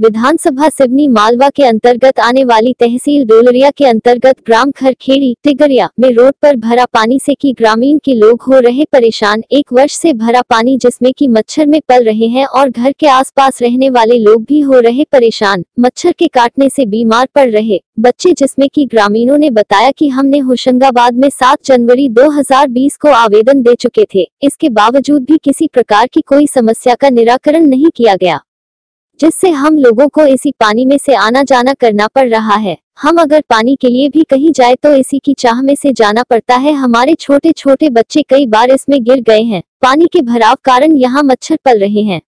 विधानसभा सिवनी मालवा के अंतर्गत आने वाली तहसील डोलरिया के अंतर्गत ग्राम खरखेड़ी टिगरिया में रोड पर भरा पानी से की ग्रामीण के लोग हो रहे परेशान। एक वर्ष से भरा पानी जिसमें की मच्छर में पल रहे हैं और घर के आसपास रहने वाले लोग भी हो रहे परेशान। मच्छर के काटने से बीमार पड़ रहे बच्चे जिसमें की ग्रामीणों ने बताया कि हमने होशंगाबाद में 7 जनवरी 2020 को आवेदन दे चुके थे। इसके बावजूद भी किसी प्रकार की कोई समस्या का निराकरण नहीं किया गया। जिससे हम लोगों को इसी पानी में से आना जाना करना पड़ रहा है। हम अगर पानी के लिए भी कहीं जाए तो इसी की चाह में से जाना पड़ता है। हमारे छोटे छोटे बच्चे कई बार इसमें गिर गए हैं। पानी के भराव कारण यहाँ मच्छर पल रहे हैं।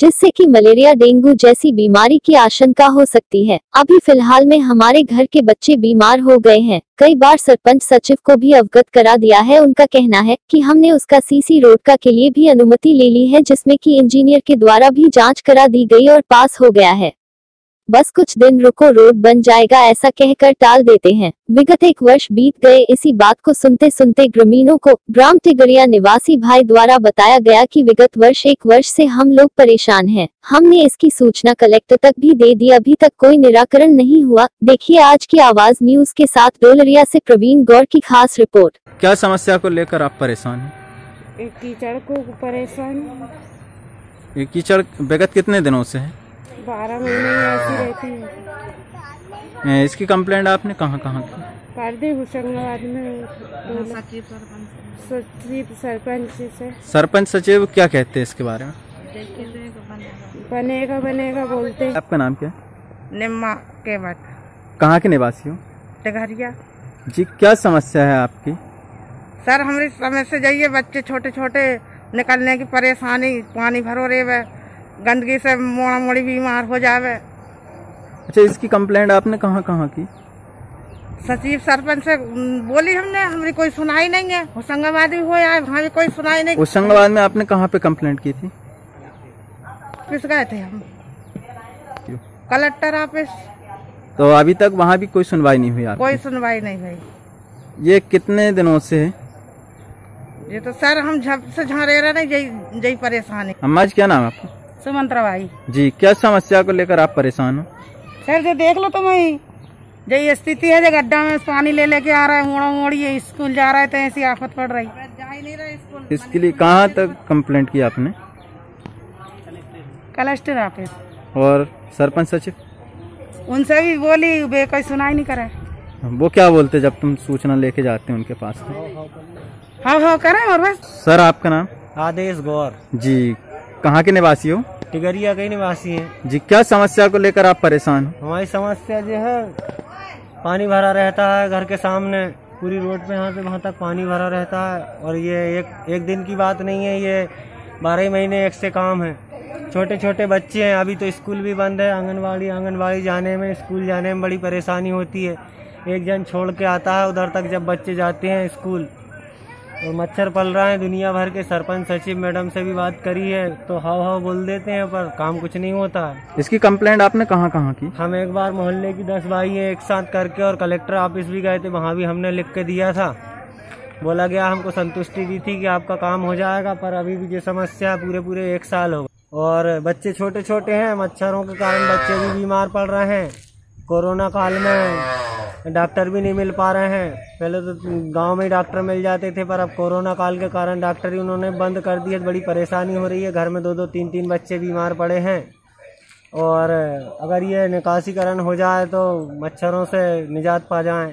जिससे कि मलेरिया डेंगू जैसी बीमारी की आशंका हो सकती है। अभी फ़िलहाल में हमारे घर के बच्चे बीमार हो गए हैं। कई बार सरपंच सचिव को भी अवगत करा दिया है। उनका कहना है कि हमने उसका सीसी रोड का के लिए भी अनुमति ले ली है, जिसमें कि इंजीनियर के द्वारा भी जाँच करा दी गई और पास हो गया है। बस कुछ दिन रुको रोड बन जाएगा ऐसा कहकर टाल देते हैं। विगत एक वर्ष बीत गए इसी बात को सुनते सुनते ग्रामीणों को ग्राम टिगरिया निवासी भाई द्वारा बताया गया कि विगत वर्ष एक वर्ष से हम लोग परेशान हैं। हमने इसकी सूचना कलेक्टर तक भी दे दी अभी तक कोई निराकरण नहीं हुआ। देखिए आज की आवाज़ न्यूज़ के साथ डोलरिया से प्रवीण गौर की खास रिपोर्ट। क्या समस्या को लेकर आप परेशान हैं? एक कीचड़ को परेशान। कीचड़ विगत कितने दिनों से है? बारह महीने ऐसी रहती है। इसकी कंप्लेंट आपने कहाँ कहाँ की? कर दी होशंगाबाद में सचिव सरपंच से। सरपंच सचिव क्या कहते हैं इसके बारे में? बनेगा। बनेगा बोलते हैं। आपका नाम क्या? है निम्मा के बाद। कहाँ के निवासी हो? टिघरिया। जी क्या समस्या है आपकी? सर हमारी समय से जाइए बच्चे छोटे छोटे निकलने की परेशानी पानी भरो रे वे गंदगी से मोड़ा मोड़ी बीमार हो जावे। अच्छा इसकी कंप्लेंट आपने कहाँ कहाँ की? सचिव सरपंच से बोली हमने हमारी कोई सुनाई नहीं है। होशंगाबाद भी है वहाँ भी कोई सुनाई नहीं। होशंगाबाद में आपने कहाँ पे कंप्लेंट की थी? ऑफ़िस गए थे हम? Collector office. तो अभी तक वहाँ भी कोई सुनवाई नहीं हुई कोई सुनवाई नहीं भाई ये कितने दिनों से है? ये तो सर हम झप से झारेरा नहीं जई जई परेशानी। अम्मा जी क्या नाम है आपका? सुमंत्रा भाई। जी क्या समस्या को लेकर आप परेशान हो? सर जो देख लो तुम ही। जई स्थिति है जो गड्ढा में पानी ले लेके आ रहा है मोड़ा मोड़ी है स्कूल जा रहा है तो ऐसी आफत पड़ रही। जा ही नहीं रहा स्कूल। इसके लिए कहाँ तक कंप्लेंट की आपने? Collector office. और सरपंच सचिव? उनसे भी बोली वे कोई सुनाई नहीं करे। वो क्या बोलते जब तुम सूचना लेके जाते हैं उनके पास? तो? हाँ हाँ करे और बस। सर आपका नाम? आदेश गौर। जी कहाँ के निवासी हो? टिगरिया के निवासी हैं। जी क्या समस्या को लेकर आप परेशान हमारी समस्या जो है पानी भरा रहता है घर के सामने पूरी रोड पे यहाँ से वहाँ तक पानी भरा रहता है और ये एक एक दिन की बात नहीं है ये बारह ही महीने एक से काम है। छोटे छोटे बच्चे हैं अभी तो स्कूल भी बंद है आंगनबाड़ी आंगनबाड़ी जाने में स्कूल जाने में बड़ी परेशानी होती है। एक जन छोड़ के आता है उधर तक जब बच्चे जाते हैं स्कूल और मच्छर पल रहा है दुनिया भर के सरपंच सचिव मैडम से भी बात करी है तो हाव हाव बोल देते हैं पर काम कुछ नहीं होता। इसकी कंप्लेंट आपने कहाँ कहाँ की? हम एक बार मोहल्ले की दस भाई हैं एक साथ करके और कलेक्टर ऑफ़िस भी गए थे वहाँ भी हमने लिख के दिया था। बोला गया हमको संतुष्टि दी थी कि आपका काम हो जाएगा पर अभी भी जो समस्या है पूरे पूरे एक साल हो और बच्चे छोटे छोटे हैं मच्छरों के कारण बच्चे भी बीमार पड़ रहे हैं कोरोना काल में। डॉक्टर भी नहीं मिल पा रहे हैं। पहले तो गाँव में ही डॉक्टर मिल जाते थे, पर अब कोरोना काल के कारण डॉक्टर ही उन्होंने बंद कर दिए। बड़ी परेशानी हो रही है। घर में दो दो तीन तीन बच्चे बीमार पड़े हैं। और अगर ये निकासीकरण हो जाए तो मच्छरों से निजात पा जाएँ।